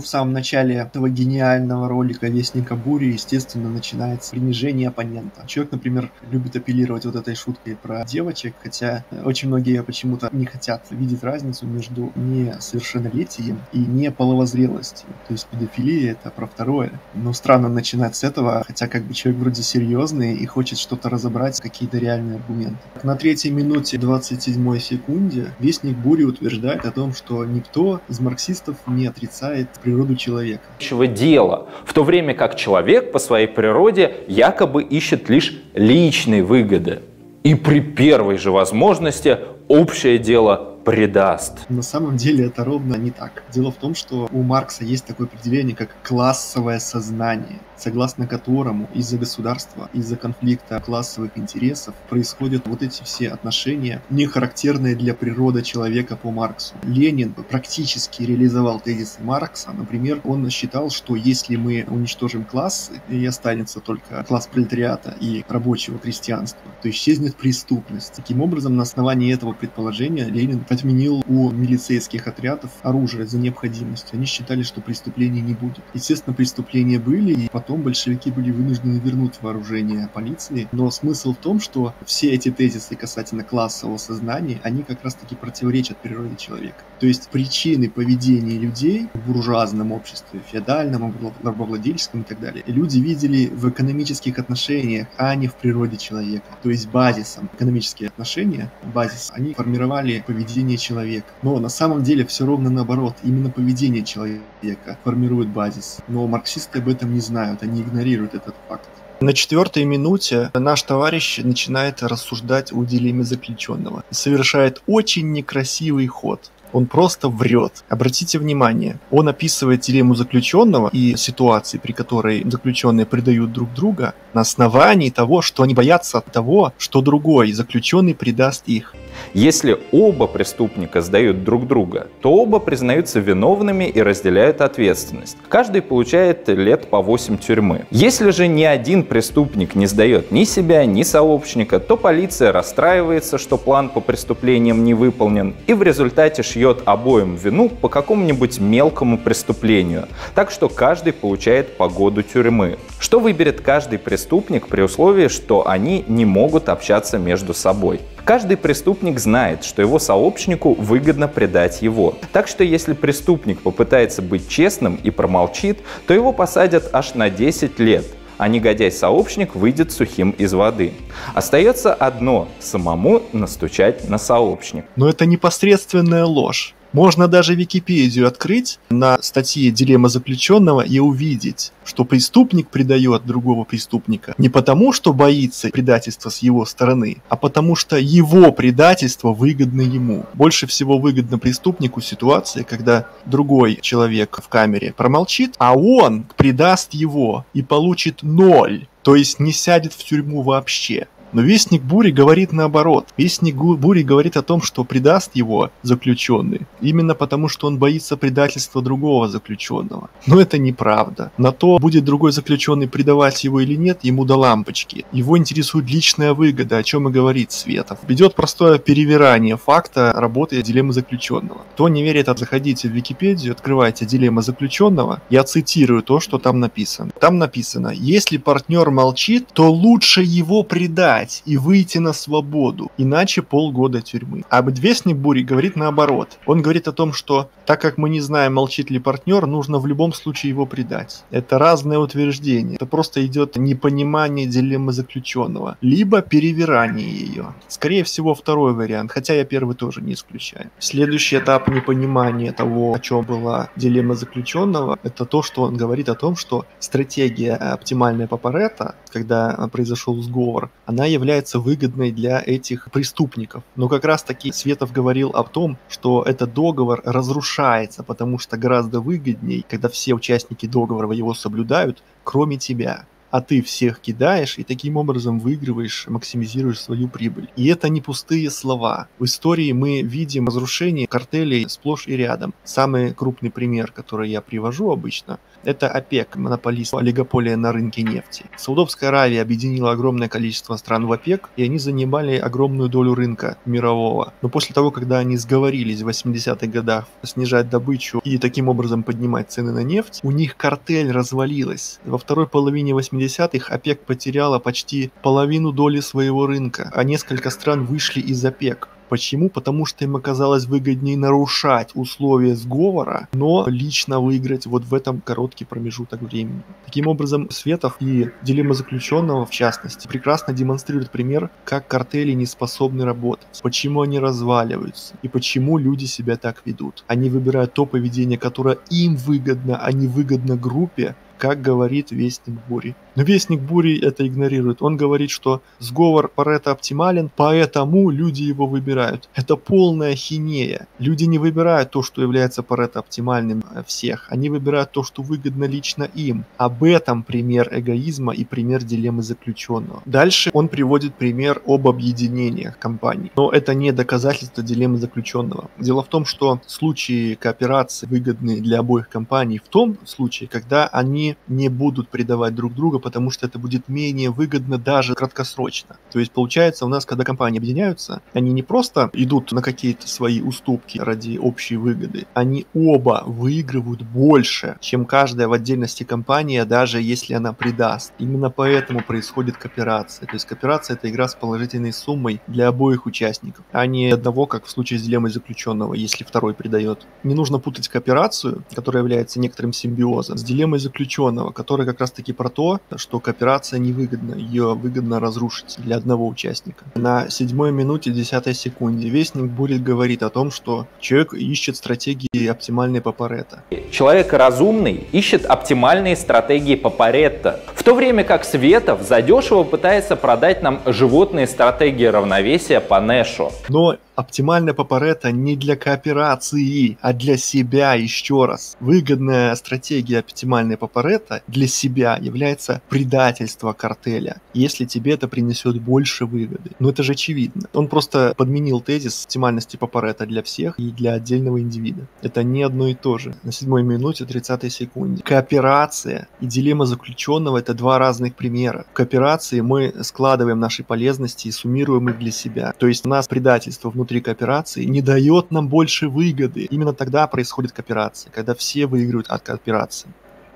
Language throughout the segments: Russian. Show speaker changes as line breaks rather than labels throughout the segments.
В самом начале этого гениального ролика Вестника Бури, естественно, начинается принижение оппонента. Человек, например, любит апеллировать вот этой шуткой про девочек, хотя очень многие почему-то не хотят видеть разницу между несовершеннолетием и неполовозрелостью. То есть педофилия — это про второе. Но странно начинать с этого, хотя как бы человек вроде серьезный и хочет что-то разобрать, какие-то реальные аргументы. На третьей минуте 27 секунде Вестник Бури утверждает о том, что никто из марксистов не отрицает природу человека.
Дела, в то время как человек по своей природе якобы ищет лишь личной выгоды. И при первой же возможности общее дело предаст.
На самом деле это ровно не так. Дело в том, что у Маркса есть такое определение, как классовое сознание, согласно которому из-за государства, из-за конфликта классовых интересов происходят вот эти все отношения, не характерные для природы человека по Марксу. Ленин практически реализовал тезисы Маркса. Например, он считал, что если мы уничтожим классы, и останется только класс пролетариата и рабочего крестьянства, то исчезнет преступность. Таким образом, на основании этого предположения Ленин отменил у милицейских отрядов оружие за необходимостью. Они считали, что преступлений не будет. Естественно, преступления были, и потом большевики были вынуждены вернуть вооружение полиции. Но смысл в том, что все эти тезисы касательно классового сознания, они как раз-таки противоречат природе человека. То есть причины поведения людей в буржуазном обществе, феодальном, рабовладельческом и так далее, люди видели в экономических отношениях, а не в природе человека. То есть базисом экономические отношения, базис, они формировали поведение поведение человека. Но на самом деле все ровно наоборот. Именно поведение человека формирует базис. Но марксисты об этом не знают, они игнорируют этот факт. На четвертой минуте наш товарищ начинает рассуждать о дилемме заключенного совершает очень некрасивый ход. Он просто врет. Обратите внимание, он описывает дилемму заключенного и ситуации, при которой заключенные предают друг друга на основании того, что они боятся того, что другой заключенный предаст их.
Если оба преступника сдают друг друга, то оба признаются виновными и разделяют ответственность. Каждый получает лет по 8 тюрьмы. Если же ни один преступник не сдает ни себя, ни сообщника, то полиция расстраивается, что план по преступлениям не выполнен, и в результате шьет обоим вину по какому-нибудь мелкому преступлению. Так что каждый получает по году тюрьмы. Что выберет каждый преступник при условии, что они не могут общаться между собой? Каждый преступник знает, что его сообщнику выгодно предать его. Так что если преступник попытается быть честным и промолчит, то его посадят аж на 10 лет, а негодяй-сообщник выйдет сухим из воды. Остается одно – самому настучать на сообщник.
Но это непосредственная ложь. Можно даже Википедию открыть на статье «Дилемма заключенного» и увидеть, что преступник предает другого преступника не потому, что боится предательства с его стороны, а потому что его предательство выгодно ему. Больше всего выгодно преступнику ситуация, когда другой человек в камере промолчит, а он предаст его и получит ноль, то есть не сядет в тюрьму вообще. Но Вестник Бури говорит наоборот. Вестник Бури говорит о том, что предаст его заключенный, именно потому, что он боится предательства другого заключенного. Но это неправда. На то, будет другой заключенный предавать его или нет, ему до лампочки. Его интересует личная выгода, о чем и говорит Светов. Идет простое перевирание факта работы дилеммы заключенного. Кто не верит, заходите в Википедию, открывайте дилемма заключенного. Я цитирую то, что там написано. Там написано, если партнер молчит, то лучше его предать бежать и выйти на свободу, иначе полгода тюрьмы. А Вестник Бури говорит наоборот. Он говорит о том, что так как мы не знаем, молчит ли партнер, нужно в любом случае его предать. Это разное утверждение. Это просто идет непонимание дилеммы заключенного, либо перевирание ее. Скорее всего, второй вариант, хотя я первый тоже не исключаю. Следующий этап непонимания того, о чем была дилемма заключенного, это то, что он говорит о том, что стратегия оптимальная Папарета, когда произошел сговор, она является выгодной для этих преступников. Но как раз таки Светов говорил о том, что этот договор разрушается, потому что гораздо выгодней, когда все участники договора его соблюдают, кроме тебя. А ты всех кидаешь и таким образом выигрываешь, максимизируешь свою прибыль. И это не пустые слова. В истории мы видим разрушение картелей сплошь и рядом. Самый крупный пример, который я привожу обычно, это ОПЕК, монополист олигополия на рынке нефти. Саудовская Аравия объединила огромное количество стран в ОПЕК, и они занимали огромную долю рынка мирового. Но после того, когда они сговорились в 80-х годах снижать добычу и таким образом поднимать цены на нефть, у них картель развалилась. Во второй половине 80-х ОПЕК потеряла почти половину доли своего рынка, а несколько стран вышли из ОПЕК. Почему? Потому что им оказалось выгоднее нарушать условия сговора, но лично выиграть вот в этом короткий промежуток времени. Таким образом, Светов и дилемма заключенного, в частности, прекрасно демонстрирует пример, как картели не способны работать, почему они разваливаются и почему люди себя так ведут. Они выбирают то поведение, которое им выгодно, а не выгодно группе, как говорит Вестник Бури. Но Вестник Бури это игнорирует. Он говорит, что сговор Парета оптимален, поэтому люди его выбирают. Это полная хинея. Люди не выбирают то, что является Парета оптимальным э, всех. Они выбирают то, что выгодно лично им. Об этом пример эгоизма и пример дилеммы заключенного. Дальше он приводит пример об объединениях компаний. Но это не доказательство дилеммы заключенного. Дело в том, что случаи кооперации выгодны для обоих компаний в том случае, когда они не будут предавать друг друга, потому что это будет менее выгодно даже краткосрочно. То есть получается у нас, когда компании объединяются, они не просто идут на какие-то свои уступки ради общей выгоды, они оба выигрывают больше, чем каждая в отдельности компания, даже если она предаст. Именно поэтому происходит кооперация. То есть кооперация это игра с положительной суммой для обоих участников, а не одного, как в случае с дилеммой заключенного, если второй предает. Не нужно путать кооперацию, которая является некоторым симбиозом, с дилеммой заключенного заключенного, который как раз-таки про то, что кооперация невыгодна, ее выгодно разрушить для одного участника. На седьмой минуте десятой секунде Вестник Бурит говорит о том, что человек ищет стратегии оптимальной по Паретто.
Человек разумный ищет оптимальные стратегии по Паретто, в то время как Светов задешево пытается продать нам животные стратегии равновесия по Нэшу.
Но Оптимальная Папаретта не для кооперации, а для себя еще раз. Выгодная стратегия оптимальной Папаретта для себя является предательство картеля, если тебе это принесет больше выгоды. Но это же очевидно. Он просто подменил тезис оптимальности Папаретта для всех и для отдельного индивида. Это не одно и то же. На седьмой минуте 30 секунде. Кооперация и дилемма заключенного это два разных примера. В кооперации мы складываем наши полезности и суммируем их для себя. То есть у нас предательство внутри внутри кооперации не дает нам больше выгоды. Именно тогда происходит кооперация, когда все выигрывают от кооперации.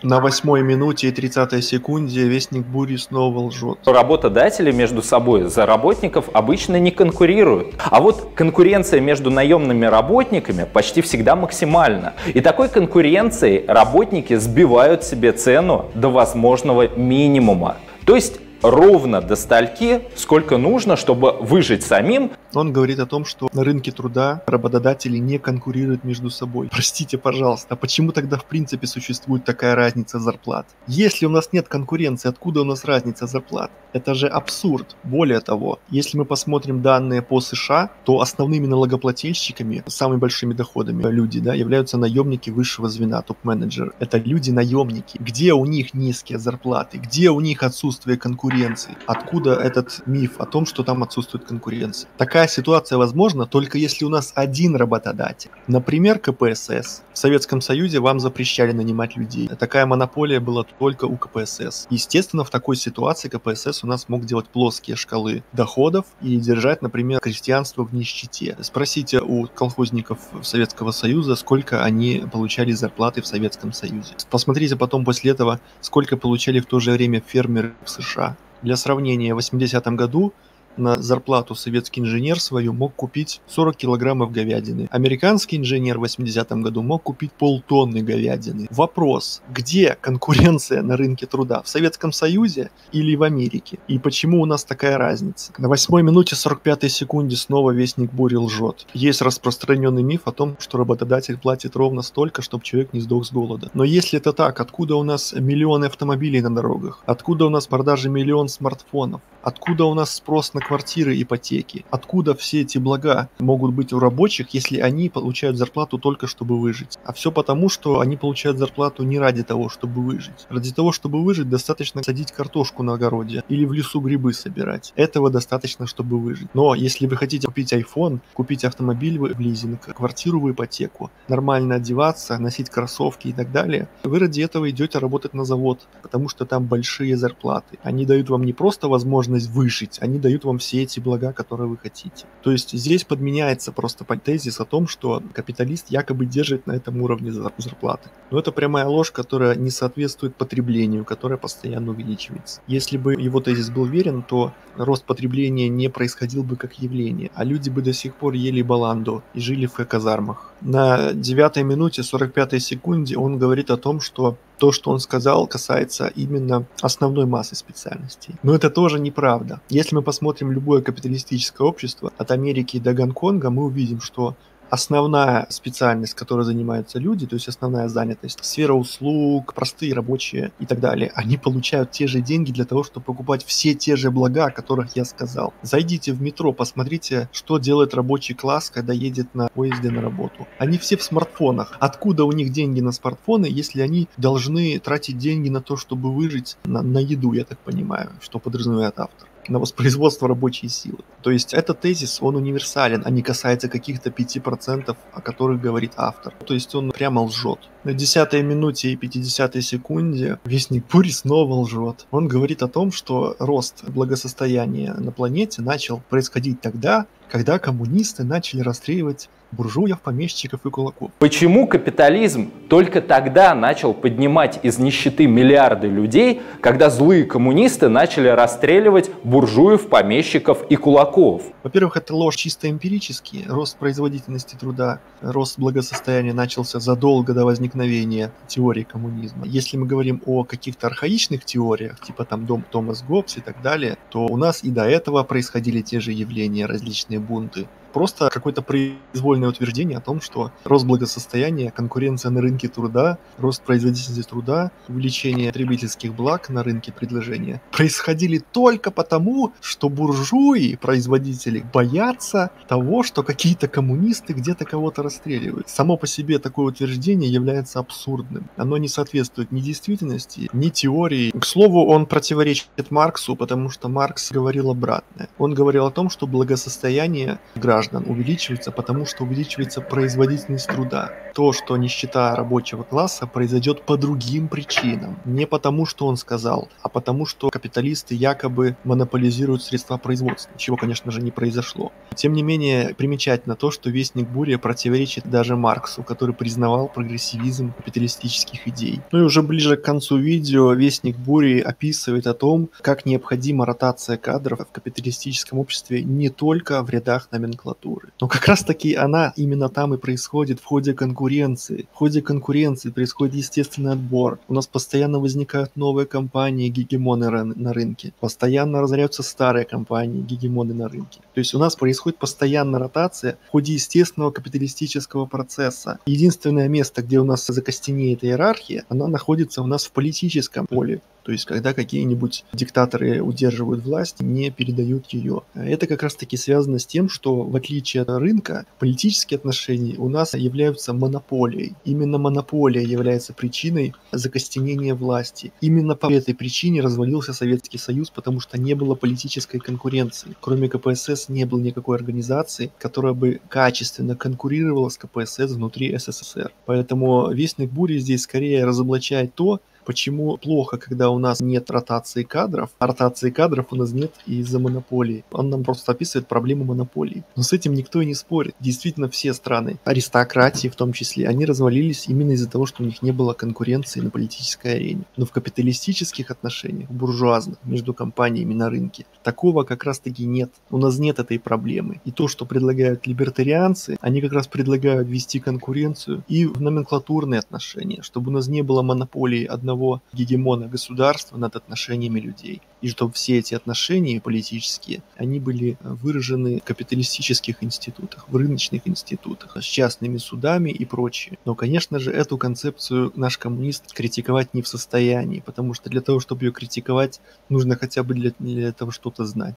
На восьмой минуте и 30 секунде Вестник Бури снова лжет.
Работодатели между собой за работников обычно не конкурируют. А вот конкуренция между наемными работниками почти всегда максимальна. И такой конкуренцией работники сбивают себе цену до возможного минимума. То есть ровно до стальки, сколько нужно, чтобы выжить самим.
Он говорит о том, что на рынке труда работодатели не конкурируют между собой. Простите, пожалуйста, а почему тогда в принципе существует такая разница зарплат? Если у нас нет конкуренции, откуда у нас разница зарплат? Это же абсурд. Более того, если мы посмотрим данные по США, то основными налогоплательщиками, самыми большими доходами люди, да, являются наемники высшего звена, топ-менеджеры. Это люди-наемники. Где у них низкие зарплаты? Где у них отсутствие конкуренции? Откуда этот миф о том, что там отсутствует конкуренция? Такая ситуация возможна только если у нас один работодатель. Например, КПСС. В Советском Союзе вам запрещали нанимать людей. Такая монополия была только у КПСС. Естественно, в такой ситуации КПСС у нас мог делать плоские шкалы доходов и держать, например, крестьянство в нищете. Спросите у колхозников Советского Союза, сколько они получали зарплаты в Советском Союзе. Посмотрите потом после этого, сколько получали в то же время фермеры в США. Для сравнения, в 80-м году на зарплату советский инженер свою мог купить 40 килограммов говядины. Американский инженер в 80-м году мог купить полтонны говядины. Вопрос, где конкуренция на рынке труда? В Советском Союзе или в Америке? И почему у нас такая разница? На 8 минуте 45 секунде снова Вестник Бури лжет. Есть распространенный миф о том, что работодатель платит ровно столько, чтобы человек не сдох с голода. Но если это так, откуда у нас миллионы автомобилей на дорогах? Откуда у нас продажи миллион смартфонов? Откуда у нас спрос на квартиры, ипотеки. Откуда все эти блага могут быть у рабочих, если они получают зарплату только чтобы выжить? А все потому, что они получают зарплату не ради того, чтобы выжить. Ради того, чтобы выжить, достаточно садить картошку на огороде или в лесу грибы собирать. Этого достаточно, чтобы выжить. Но если вы хотите купить iPhone, купить автомобиль в лизинг, квартиру в ипотеку, нормально одеваться, носить кроссовки и так далее, вы ради этого идете работать на завод, потому что там большие зарплаты. Они дают вам не просто возможность выжить, они дают вам все эти блага, которые вы хотите. То есть здесь подменяется просто тезис о том, что капиталист якобы держит на этом уровне зарплаты. Но это прямая ложь, которая не соответствует потреблению, которое постоянно увеличивается. Если бы его тезис был верен, то рост потребления не происходил бы как явление, а люди бы до сих пор ели баланду и жили в казармах. На девятой минуте 45 секунде он говорит о том, что то, что он сказал, касается именно основной массы специальностей. Но это тоже неправда. Если мы посмотрим любое капиталистическое общество, от Америки до Гонконга, мы увидим, что основная специальность, которой занимаются люди, то есть основная занятость, сфера услуг, простые рабочие и так далее, они получают те же деньги для того, чтобы покупать все те же блага, о которых я сказал. Зайдите в метро, посмотрите, что делает рабочий класс, когда едет на поезде на работу. Они все в смартфонах. Откуда у них деньги на смартфоны, если они должны тратить деньги на то, чтобы выжить, на, на еду, я так понимаю, что подразумевает автор на воспроизводство рабочей силы. То есть этот тезис, он универсален, а не касается каких-то 5%, о которых говорит автор. То есть он прямо лжет. На 10 минуте и 50 секунде Вестник Бури снова лжет. Он говорит о том, что рост благосостояния на планете начал происходить тогда, когда коммунисты начали расстреливать буржуев, помещиков и кулаков.
Почему капитализм только тогда начал поднимать из нищеты миллиарды людей, когда злые коммунисты начали расстреливать буржуев, помещиков и кулаков?
Во-первых, это ложь чисто эмпирически. Рост производительности труда, рост благосостояния начался задолго до возникновения теории коммунизма. Если мы говорим о каких-то архаичных теориях, типа там Дом Томас Гоббс и так далее, то у нас и до этого происходили те же явления, различные бунты просто какое-то произвольное утверждение о том, что рост благосостояния, конкуренция на рынке труда, рост производительности труда, увеличение потребительских благ на рынке предложения происходили только потому, что буржуи, производители, боятся того, что какие-то коммунисты где-то кого-то расстреливают. Само по себе такое утверждение является абсурдным. Оно не соответствует ни действительности, ни теории. К слову, он противоречит Марксу, потому что Маркс говорил обратное. Он говорил о том, что благосостояние граждан граждан увеличивается, потому что увеличивается производительность труда. То, что нищета рабочего класса произойдет по другим причинам. Не потому, что он сказал, а потому, что капиталисты якобы монополизируют средства производства, чего, конечно же, не произошло. Тем не менее, примечательно то, что Вестник Бури противоречит даже Марксу, который признавал прогрессивизм капиталистических идей. Ну и уже ближе к концу видео Вестник Бури описывает о том, как необходима ротация кадров в капиталистическом обществе не только в рядах номенклатуры, номенклатуры. Но как раз таки она именно там и происходит в ходе конкуренции. В ходе конкуренции происходит естественный отбор. У нас постоянно возникают новые компании, гегемоны на рынке. Постоянно разоряются старые компании, гегемоны на рынке. То есть у нас происходит постоянная ротация в ходе естественного капиталистического процесса. Единственное место, где у нас закостенеет иерархия, она находится у нас в политическом поле. То есть, когда какие-нибудь диктаторы удерживают власть, не передают ее. Это как раз-таки связано с тем, что в отличие от рынка, политические отношения у нас являются монополией. Именно монополия является причиной закостенения власти. Именно по этой причине развалился Советский Союз, потому что не было политической конкуренции. Кроме КПСС не было никакой организации, которая бы качественно конкурировала с КПСС внутри СССР. Поэтому Вестник Бури здесь скорее разоблачает то, Почему плохо, когда у нас нет ротации кадров? А ротации кадров у нас нет из-за монополии. Он нам просто описывает проблему монополии. Но с этим никто и не спорит. Действительно, все страны, аристократии в том числе, они развалились именно из-за того, что у них не было конкуренции на политической арене. Но в капиталистических отношениях, буржуазных, между компаниями на рынке, такого как раз-таки нет. У нас нет этой проблемы. И то, что предлагают либертарианцы, они как раз предлагают вести конкуренцию и в номенклатурные отношения, чтобы у нас не было монополии одного одного гегемона государства над отношениями людей. И чтобы все эти отношения политические, они были выражены в капиталистических институтах, в рыночных институтах, с частными судами и прочее. Но, конечно же, эту концепцию наш коммунист критиковать не в состоянии, потому что для того, чтобы ее критиковать, нужно хотя бы для, для этого что-то знать.